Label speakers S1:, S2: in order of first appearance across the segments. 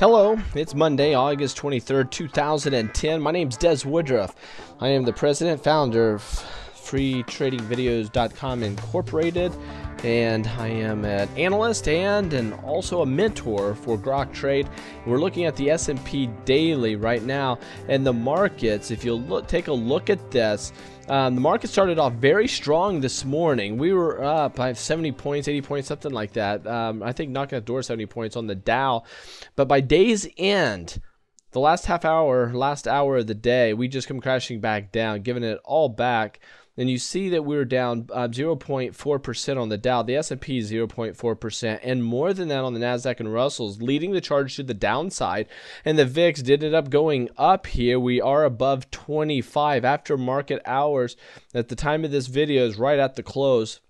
S1: Hello, it's Monday, August 23rd, 2010. My name's Des Woodruff. I am the president, founder of freetradingvideos.com Incorporated, and I am an analyst and and also a mentor for Grok Trade. We're looking at the S&P daily right now, and the markets. If you look, take a look at this. Um, the market started off very strong this morning. We were up by 70 points, 80 points, something like that. Um, I think knocking at the door 70 points on the Dow. But by day's end, the last half hour, last hour of the day, we just come crashing back down, giving it all back and you see that we are down 0.4% uh, on the Dow, the S&P 0.4%, and more than that on the Nasdaq and Russells, leading the charge to the downside. And the VIX did end up going up here. We are above 25 after market hours. At the time of this video is right at the close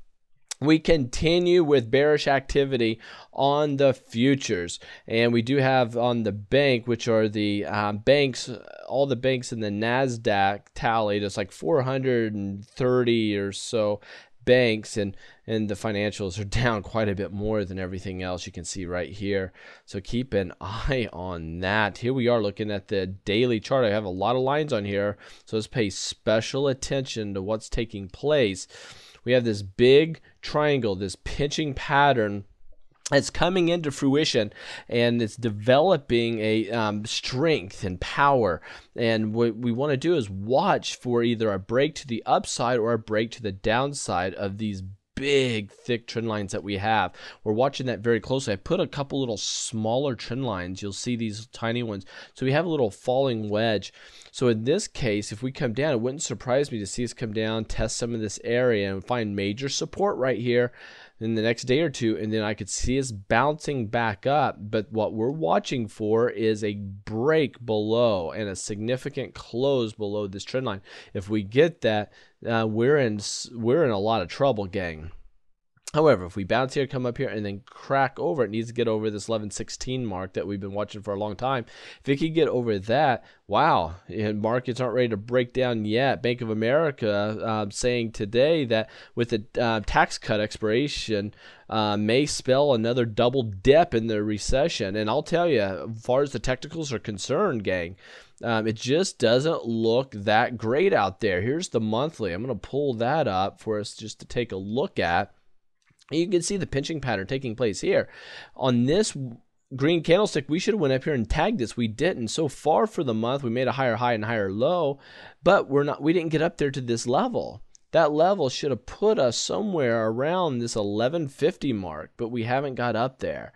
S1: we continue with bearish activity on the futures. And we do have on the bank which are the um, banks all the banks in the nasdaq tallied it's like 430 or so banks. And and the financials are down quite a bit more than everything else you can see right here. So keep an eye on that. Here we are looking at the daily chart. I have a lot of lines on here. So let's pay special attention to what's taking place we have this big triangle, this pinching pattern it's coming into fruition and it's developing a um, strength and power. And what we want to do is watch for either a break to the upside or a break to the downside of these big thick trend lines that we have. We're watching that very closely. I put a couple little smaller trend lines. You'll see these tiny ones. So we have a little falling wedge. So in this case, if we come down, it wouldn't surprise me to see us come down, test some of this area and find major support right here in the next day or two, and then I could see us bouncing back up. But what we're watching for is a break below and a significant close below this trend line. If we get that, uh, we're in we're in a lot of trouble, gang. However, if we bounce here, come up here, and then crack over, it needs to get over this 1116 mark that we've been watching for a long time. If it could get over that, wow, and markets aren't ready to break down yet. Bank of America uh, saying today that with the uh, tax cut expiration, uh, may spell another double dip in the recession. And I'll tell you, as far as the technicals are concerned, gang, um, it just doesn't look that great out there. Here's the monthly. I'm going to pull that up for us just to take a look at. You can see the pinching pattern taking place here. On this green candlestick, we should have went up here and tagged this. We didn't. So far for the month, we made a higher high and higher low, but we're not. We didn't get up there to this level. That level should have put us somewhere around this 1150 mark, but we haven't got up there.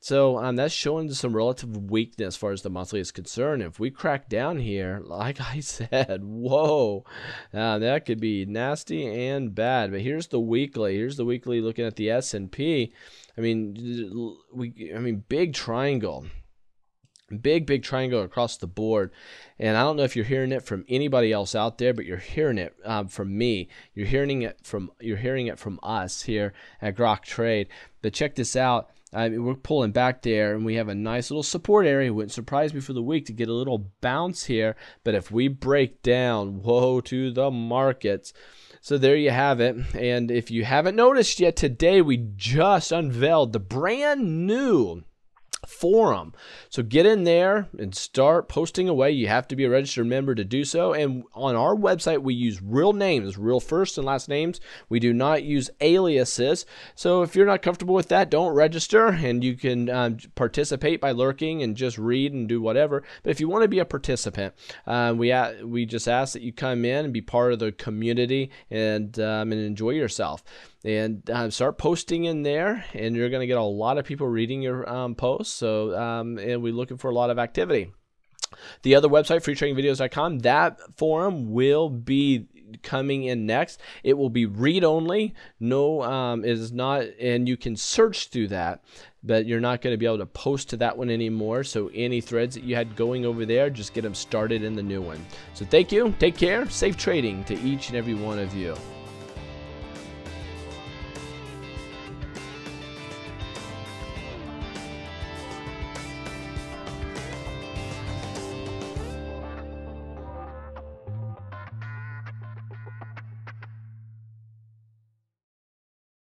S1: So um, that's showing some relative weakness as far as the monthly is concerned. If we crack down here, like I said, whoa, uh, that could be nasty and bad. But here's the weekly. Here's the weekly looking at the S&P. I mean, we, I mean, big triangle big big triangle across the board and i don't know if you're hearing it from anybody else out there but you're hearing it um, from me you're hearing it from you're hearing it from us here at grok trade but check this out I mean, we're pulling back there and we have a nice little support area. Wouldn't surprise me for the week to get a little bounce here. But if we break down, woe to the markets. So there you have it. And if you haven't noticed yet, today we just unveiled the brand new forum. So get in there and start posting away. You have to be a registered member to do so. And on our website, we use real names, real first and last names. We do not use aliases. So if you're not comfortable with that, don't register and you can um, participate by lurking and just read and do whatever. But if you want to be a participant, uh, we, we just ask that you come in and be part of the community and, um, and enjoy yourself and uh, start posting in there and you're going to get a lot of people reading your um, posts so um, and we're looking for a lot of activity. The other website freetradingvideos.com that forum will be coming in next. It will be read only. No um, is not and you can search through that but you're not going to be able to post to that one anymore. So any threads that you had going over there just get them started in the new one. So thank you. Take care. Safe trading to each and every one of you